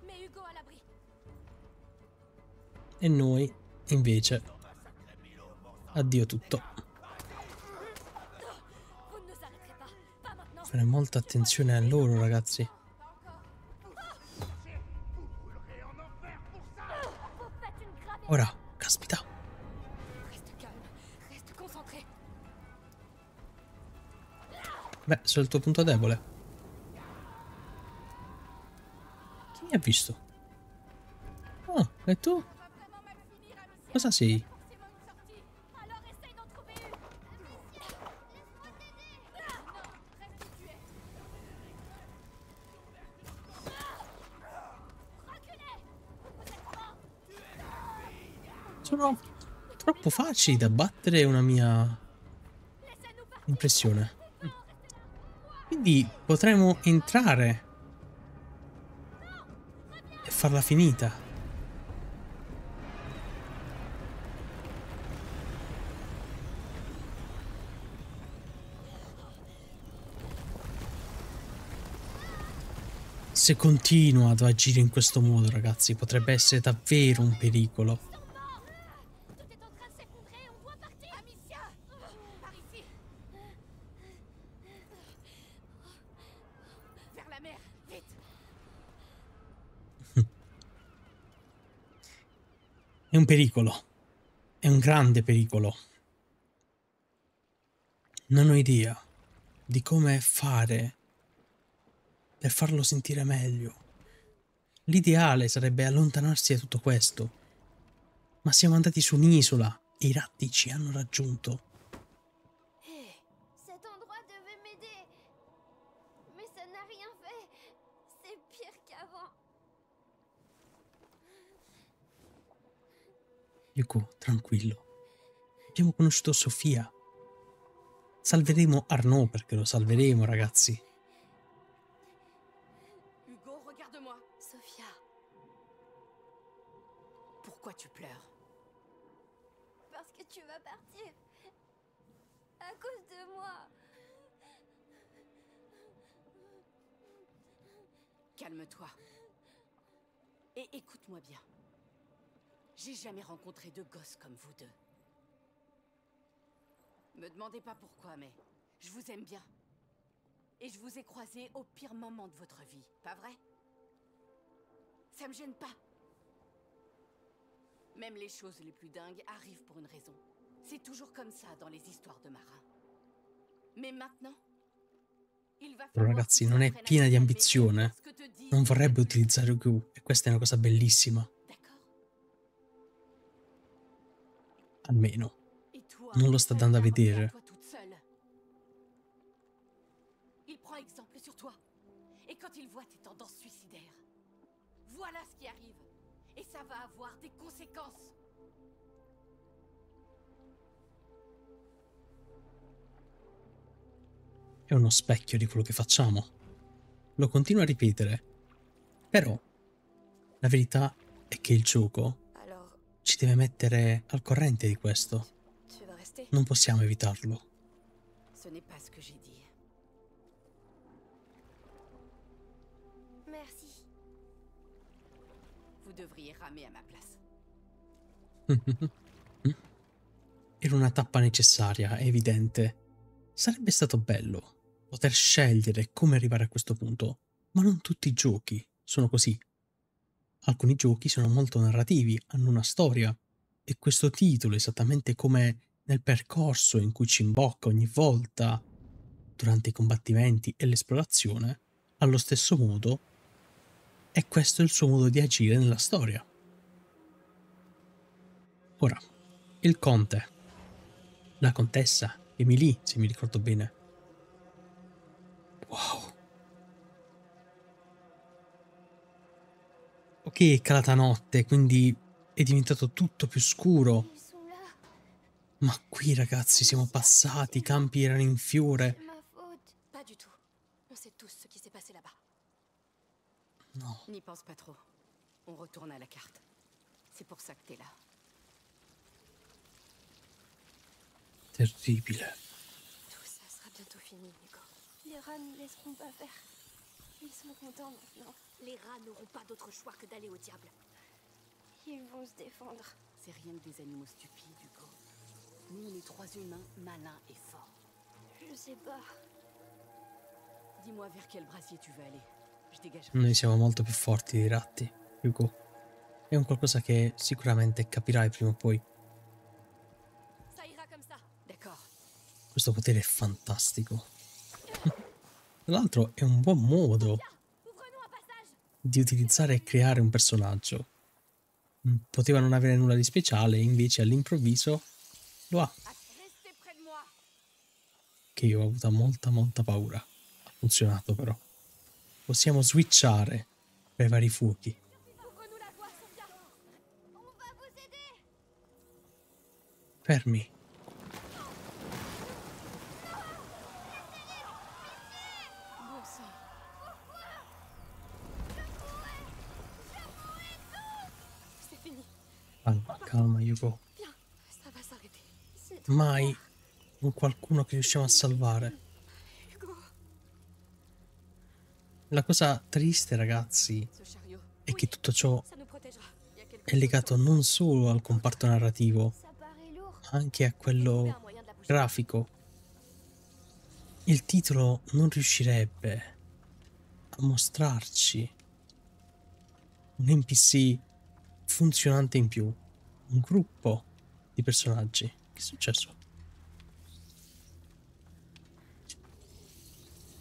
E noi, invece, addio tutto. Fare molta attenzione a loro, ragazzi. Ora, caspita. Beh, sono il tuo punto debole. Chi mi ha visto? Oh, e tu? Cosa sei? Troppo facili da battere, una mia impressione. Quindi potremo entrare e farla finita. Se continua ad agire in questo modo, ragazzi, potrebbe essere davvero un pericolo. Tout est en train de s'effondrer. On doit partir. Amicia. Par ici. Vers la mer. Vite. È un pericolo. È un grande pericolo. Non ho idea di come fare per farlo sentire meglio. L'ideale sarebbe allontanarsi da tutto questo. Ma siamo andati su un'isola e i ratti ci hanno raggiunto. Yuko, tranquillo. Abbiamo conosciuto Sofia. Salveremo Arnaud perché lo salveremo, ragazzi. Hugo, regarde-moi. Sophia, Pourquoi tu pleures? Parce que tu vas partir. À cause de moi. Calme-toi. Et écoute-moi bien. J'ai jamais rencontré de gosses comme vous deux. Me demandez pas pourquoi, mais je vous aime bien. Et je vous ai croisés au pire moment de votre vie, pas vrai? Ça me gêne pas. Même les choses les plus dingues arrivent pour une raison. C'est toujours comme ça dans les histoires de marins. Mais maintenant, il va Però falloir ragazzi, non è piena di ambizione. Non vorrebbe utilizzare Q e questa è una cosa bellissima. Almeno. Non lo sta dando a vedere. È uno specchio di quello che facciamo. Lo continuo a ripetere. Però, la verità è che il gioco ci deve mettere al corrente di questo. Non possiamo evitarlo. Era una tappa necessaria, è evidente. Sarebbe stato bello poter scegliere come arrivare a questo punto, ma non tutti i giochi sono così. Alcuni giochi sono molto narrativi, hanno una storia, e questo titolo, esattamente come nel percorso in cui ci imbocca ogni volta durante i combattimenti e l'esplorazione, allo stesso modo, è questo il suo modo di agire nella storia. Ora, il conte, la contessa, Emily, se mi ricordo bene. Wow. Ok, è calata notte, quindi è diventato tutto più scuro. Ma qui, ragazzi, siamo passati, i campi erano in fiore. No, N'y pense pas trop. On retourne à la carte. C'est pour ça que t'es là. terribile. Tout ça sera bientôt fini, Hugo. Les rats ne laisseront pas faire. Ils sont contents maintenant. Les rats n'auront pas d'autre choix que d'aller au diable. Ils vont se défendre. C'est rien que des animaux stupides, Hugo. Nous, est trois humains malins et forts. Je sais pas. Dis-moi vers quel brasier tu veux aller. Je dégagerai. Noi siamo molto più forti dei ratti, Hugo. È un qualcosa che sicuramente capirai prima o poi. Ça ira comme ça. D'accord. Questo potere è fantastico. Tra l'altro è un buon modo. Di utilizzare e creare un personaggio. Mm, Poteva non avere nulla di speciale, invece all'improvviso lo ha. Che io ho avuto molta molta paura. Ha funzionato però. Possiamo switchare per i vari fuochi. Ouvre-nous la voie, Sophia. On va vous aider. Fermi. Bon sang. C'est fini. Calma, calma, Yuko. Mai un qualcuno che riusciamo a salvare. La cosa triste, ragazzi, è che tutto ciò è legato non solo al comparto narrativo, ma anche a quello grafico. Il titolo non riuscirebbe a mostrarci un NPC funzionante in più. un gruppo di personaggi. Che è successo?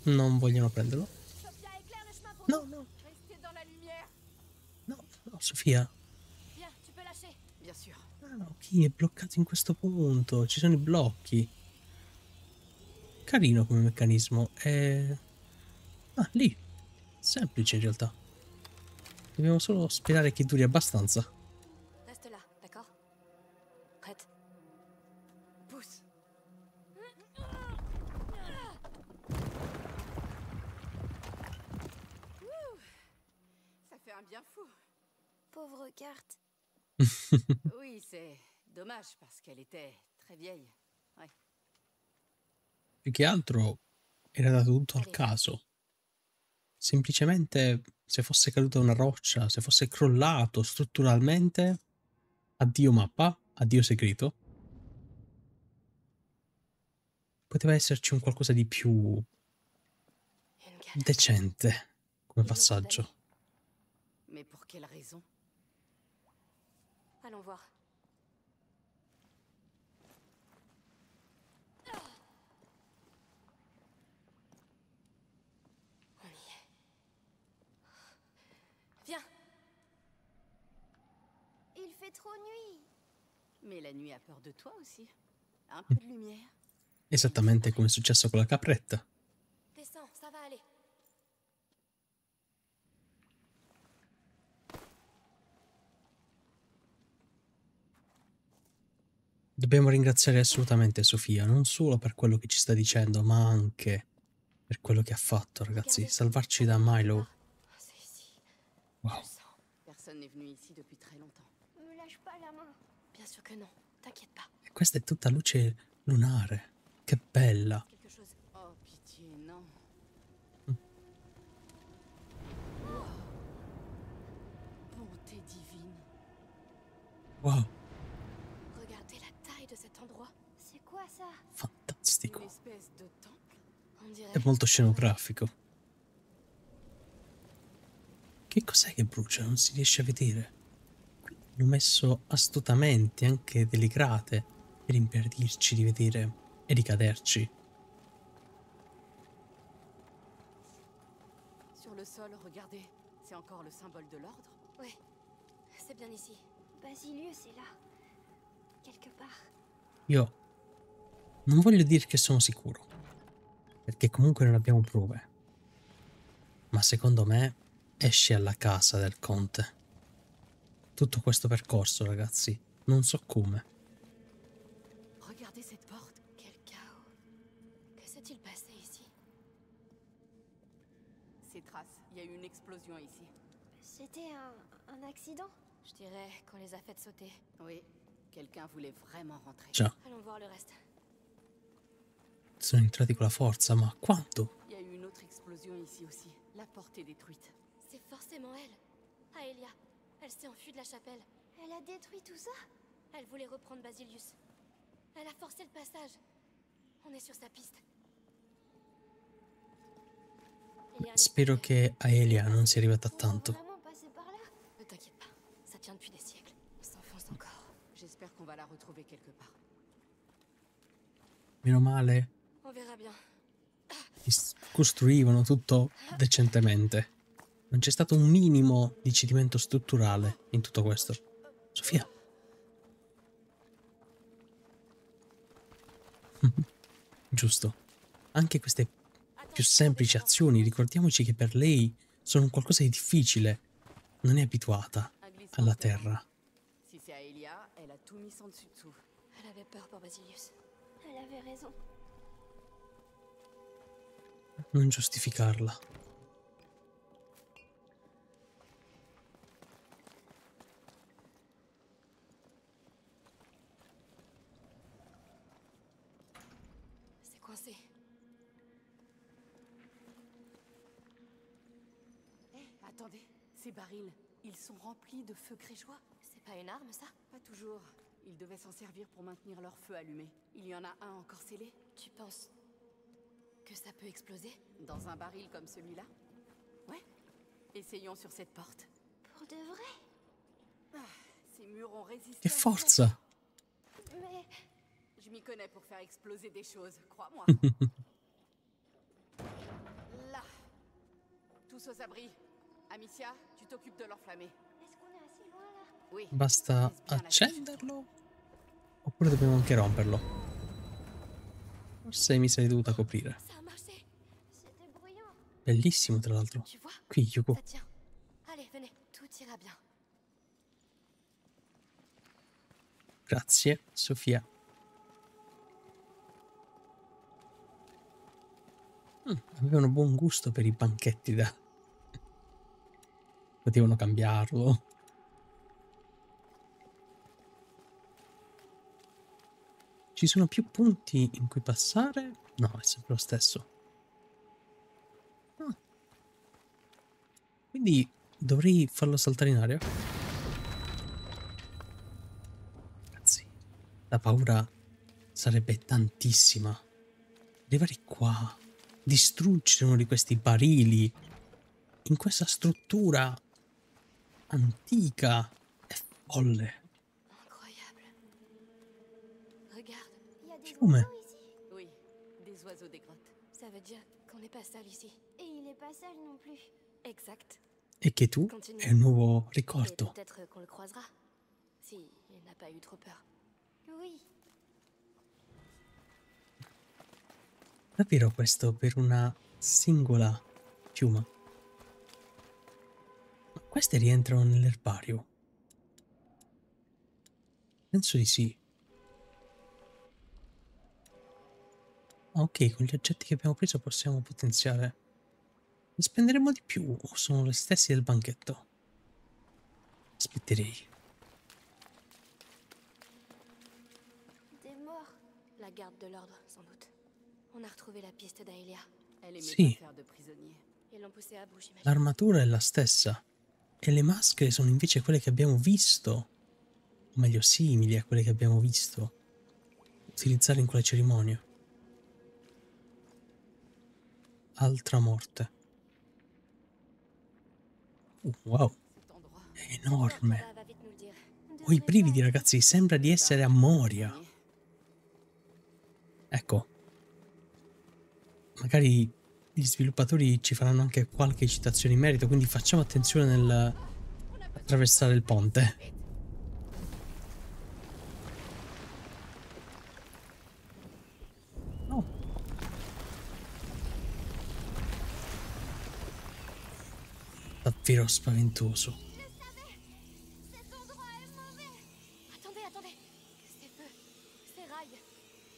Non vogliono prenderlo? No, no, no, no, Sofia. Ah, chi è bloccato in questo punto? Ci sono i blocchi. Carino come meccanismo. E... Ah, lì. Semplice in realtà. Dobbiamo solo sperare che duri abbastanza. Reste là, d'accord Prête Pousse Ça fait un bien fou. Pauvre carte. Oui, c'est dommage parce qu'elle était très vieille. Ouais. Più che altro era dato tutto al caso. Semplicemente se fosse caduta una roccia, se fosse crollato strutturalmente, addio mappa, addio segreto. Poteva esserci un qualcosa di più decente come passaggio. Mais pour quelle raison Allons voir. On y est. Viens, Il fait trop nuit. Mais la nuit a peur de toi aussi. Un peu de lumière. Esattamente come è successo con la capretta. descends, ça va aller. Dobbiamo ringraziare assolutamente Sofia, non solo per quello che ci sta dicendo, ma anche per quello che ha fatto, ragazzi. Salvarci da Milo. Ah. Wow. Personne n'est venu ici depuis très longtemps. Lâche pas la main. Bien sûr que non. T'inquiète pas. E questa è tutta luce lunare. Che bella. Oh, pitié, non. Bonté divine. Wow, Regardez la taille de cet endroit. C'est quoi ça fantastico. È molto scenografico. Che cos'è che brucia? Non si riesce a vedere. Qui hanno messo astutamente, anche delle grate, per impedirci di vedere e di caderci. Sur le sol, regardez. C'est encore le symbole de l'ordre. Ouais, c'est bien ici. Basilius est là. Quelque part. Io non voglio dire che sono sicuro, perché comunque non abbiamo prove. Ma secondo me esce alla casa del conte. Tutto questo percorso, ragazzi, non so come. Il y a eu une explosion ici. C'était un, un accident Je dirais qu'on les a faites sauter. Oui. Quelqu'un voulait vraiment rentrer. Già, Allons voir le reste. sono entrati con la forza, ma quanto? Il y a eu une autre explosion ici aussi. La porte est détruite. C'est forcément elle. Aelia. Elle s'est enfuie de la chapelle. Elle a détruit tout ça Elle voulait reprendre Basilius. Elle a forcé le passage. On est sur sa piste. Spero che Aelia non sia arrivata a On va tanto. vraiment passer par là Ne t'inquiète pas. Ça tient depuis des siècles. On s'enfonce encore. J'espère qu'on va la retrouver quelque part. Meno male On verra bien. costruivano tutto decentemente. Non c'è stato un minimo di cedimento strutturale in tutto questo. Sofia. Giusto. Anche queste più semplici azioni, ricordiamoci che per lei sono un qualcosa di difficile. Non è abituata alla terra. Si c'est Ces barils, ils sont remplis de feu grégeois. C'est pas une arme, ça? Pas toujours. Ils devaient s'en servir pour maintenir leur feu allumé. Il y en a un encore scellé Tu penses que ça peut exploser? Dans un baril comme celui-là Ouais. Essayons sur cette porte. Pour de vrai? Ces murs ont résisté. Che à forza! Mais Je m'y connais pour faire exploser des choses, crois-moi. Là. Tous aux abris. Amicia, tu t'occupes de l'enflammer. est-ce qu'on est assez loin là Oui. Basta accenderlo? Oppure dobbiamo anche romperlo? Forse mi sarei dovuta coprire. Bellissimo, tra l'altro. Qui, Yuko. Bien. Grazie, Sofia. Mm, avevano buon gusto per i banchetti da... Potevano cambiarlo. Ci sono più punti in cui passare? No, è sempre lo stesso. Ah. Quindi dovrei farlo saltare in aria? Ragazzi, la paura sarebbe tantissima. Arrivare qua, distruggere uno di questi barili in questa struttura antica è folle. Il Fiume. Oui, des oiseaux des grottes. Ça veut dire qu'on n'est pas seul ici. Et il est pas seul non plus. Exact. E che tu Continue. è un nuovo ricordo. peut-être qu'on le croisera. Si il n'a pas eu trop peur. Oui. Davvero questo per una singola piuma? Queste rientrano nell'erbario? Penso di sì. Ok, con gli oggetti che abbiamo preso possiamo potenziare. Ne spenderemo di più o sono le stesse del banchetto? Aspetterei. La garde de l'ordre, sans doute. On a retrouvé la piste d'Aelia. Elle bout, j'imagine. L'armatura è la stessa e le maschere sono invece quelle che abbiamo visto, o meglio simili a quelle che abbiamo visto utilizzare in quella cerimonia. Altra morte. Uh, wow, è enorme. Ho i devrait brividi ragazzi, sembra di essere a Moria. Ecco. Magari gli sviluppatori ci faranno anche qualche citazione in merito, quindi facciamo attenzione nel attraversare il ponte. No. Davvero spaventoso. Cet endroit est mauvais. Attendez, attendez. Ces feux, ces rails.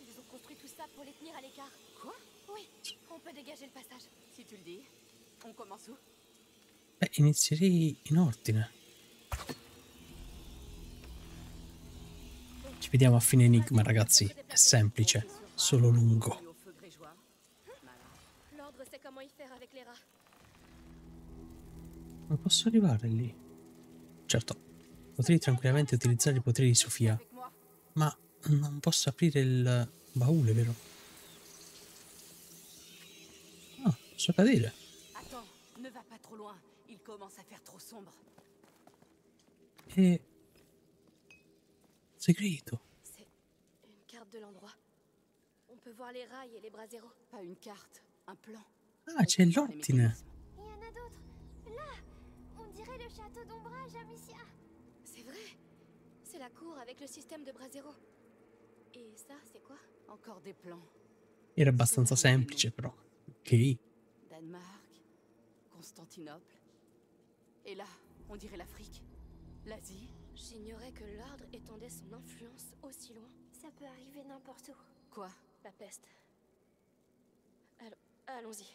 Ils ont construit tout ça pour les tenir à l'écart. Quoi Oui, on peut dégager le passage. Si tu le dis. On commence où Beh, inizierei in ordine. Ci vediamo a fine enigma, ragazzi. È semplice, solo lungo. Ma posso arrivare lì? Certo, potrei tranquillamente utilizzare i poteri di Sofia, ma non posso aprire il baule, vero? Ah, posso cadere. Attends, ne va pas trop loin. Il commence à faire trop sombre. E... Segreto. C'est une carte de l'endroit. On peut voir les rails et les braseros. Pas une carte, un plan. Ah, c'è mécanismes. Il y en a d'autres. Là On dirait le château d'ombrage, Amicia. C'est vrai. C'est la cour avec le système de brasero. Et ça, c'est quoi? Encore des plans. Era abbastanza semplice, però. Ok. Danemark, Constantinople. Et là, on dirait l'Afrique, l'Asie. J'ignorais que l'ordre étendait son influence aussi loin. Ça peut arriver n'importe où. Quoi La peste. Allons, allons-y.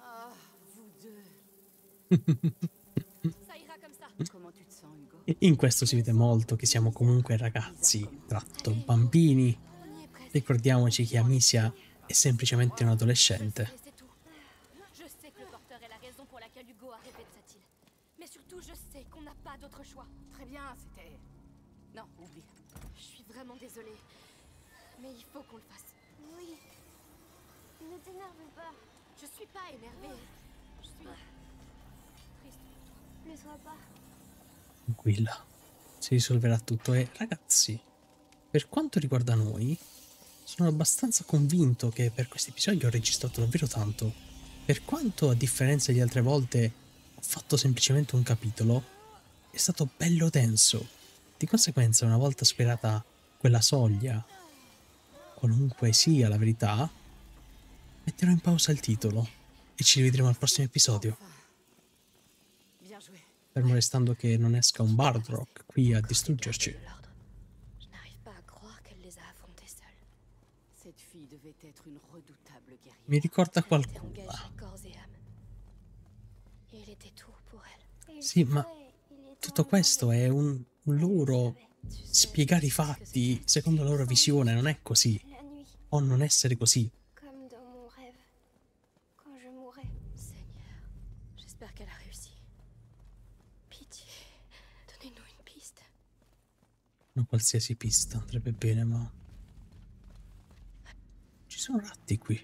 Ah, vous deux. In questo si vede molto che siamo comunque ragazzi, tratto bambini. Ricordiamoci che Amicia è semplicemente un adolescente. Et c'est tout. Je sais que le porteur est la raison pour laquelle Hugo a rêvé de cette île. Mais surtout, je sais qu'on n'a pas d'autre choix. Très bien, c'était... Non, oublie. Je suis vraiment désolée. Mais il faut qu'on le fasse. Oui. Ne t'énerve pas. Je suis pas énervée. Je suis triste. Ne sois pas. Tranquilla, si risolverà tutto e ragazzi, per quanto riguarda noi, sono abbastanza convinto che per questo episodio ho registrato davvero tanto. Per quanto a differenza di altre volte fatto semplicemente un capitolo, è stato bello denso. Di conseguenza, una volta superata quella soglia, qualunque sia la verità, metterò in pausa il titolo e ci rivedremo al prossimo episodio. Fermo restando che non esca un Bardrock qui a distruggerci. L'ordre. Je n'arrive Sì, ma tutto questo è un, loro spiegare i fatti secondo la loro visione, non è così. O non essere così. Una qualsiasi pista andrebbe bene, ma... Ci sono ratti qui.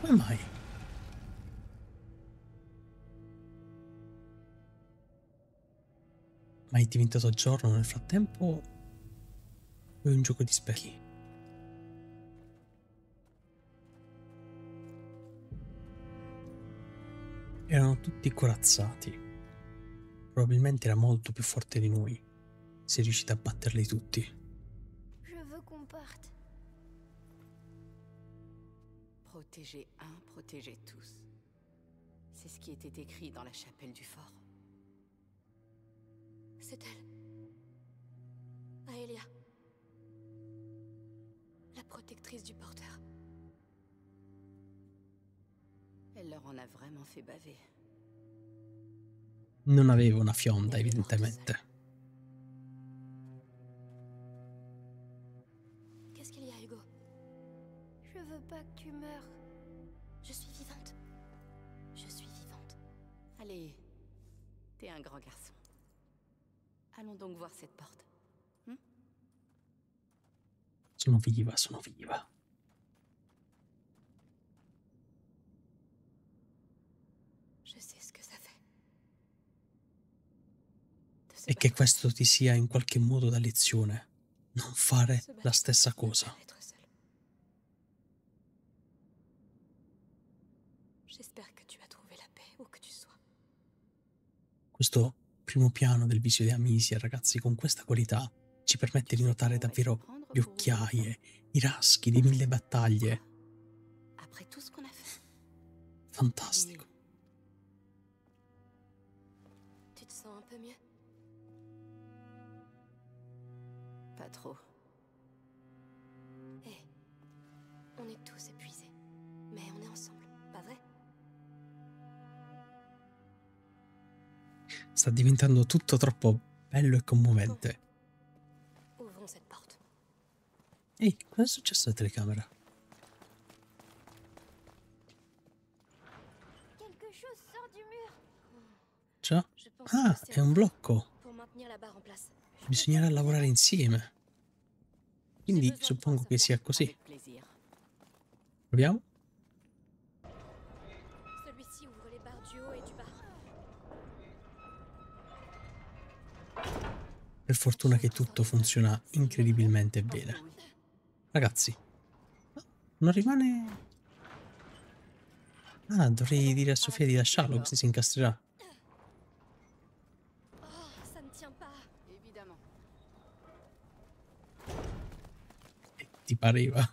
Come mai? Ma è diventato giorno nel frattempo? O è un gioco di specchi? Erano tutti corazzati. Probabilmente era molto più forte di noi. Si è riuscito a batterli tutti. Je veux qu'on parte. Protéger un, protéger tous. C'est ce qui était écrit dans la chapelle du fort. C'est elle. Aelia. La protectrice du porteur. Elle leur en a vraiment fait baver. Non aveva una fionda, evidentemente. Voir cette porte. Sono viva, sono viva. Je sais ce que ça fait. E che questo ti sia in qualche modo da lezione. Non fare la stessa cosa. Questo primo piano del viso di Amicia, ragazzi, con questa qualità ci permette di notare davvero le occhiaie, i raschi di mille battaglie. Fantastico. Hé, on est tous épuisés. Mais on est ensemble, Sta diventando tutto troppo bello e commovente. Ehi, cosa è successo alla telecamera? Pense Ah, è un blocco. Bisognerà lavorare insieme. Quindi suppongo che sia così. Proviamo? Per fortuna che tutto funziona incredibilmente bene. Ragazzi, non rimane... Ah, dovrei dire a Sofia di lasciarlo, così si incastrerà. E ti pareva.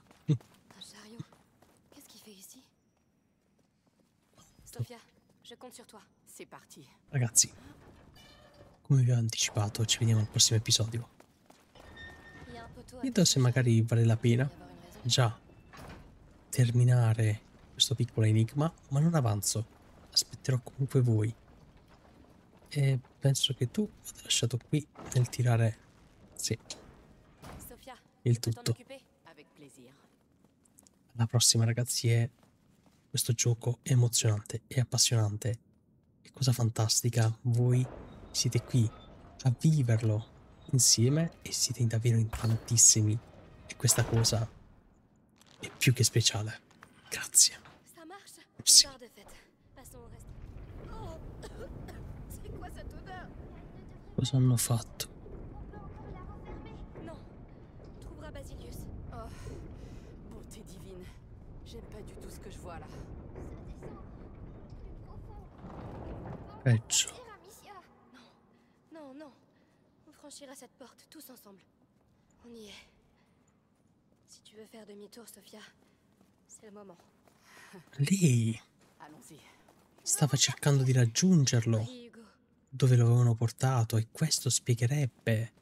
Ragazzi, come vi ho anticipato, ci vediamo al prossimo episodio. Vedo se magari vale la pena già terminare questo piccolo enigma, ma non avanzo. Aspetterò comunque voi. E penso che tu vada lasciato qui nel tirare... Sì, il tutto. occuper Avec plaisir. La prossima, ragazzi, è questo gioco emozionante e appassionante. È cosa fantastica. Voi siete qui a viverlo insieme e siete davvero in tantissimi. E questa cosa è più che speciale. Grazie. Reste. Oh. Cosa hanno fatto? On On franchira cette porte tous ensemble. On y est. Si tu veux faire demi-tour, Sophia, c'est le moment. Lei Allons-y. stava cercando di raggiungerlo dove lo avevano portato e questo spiegherebbe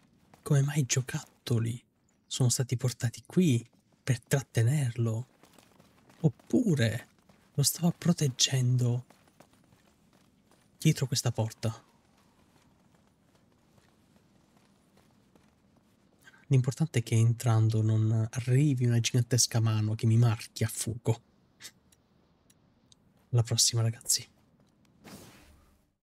come mai i giocattoli sono stati portati qui per trattenerlo. Oppure lo stava proteggendo dietro questa porta. L'importante è che entrando non arrivi una gigantesca mano che mi marchi a fuoco. Alla prossima ragazzi.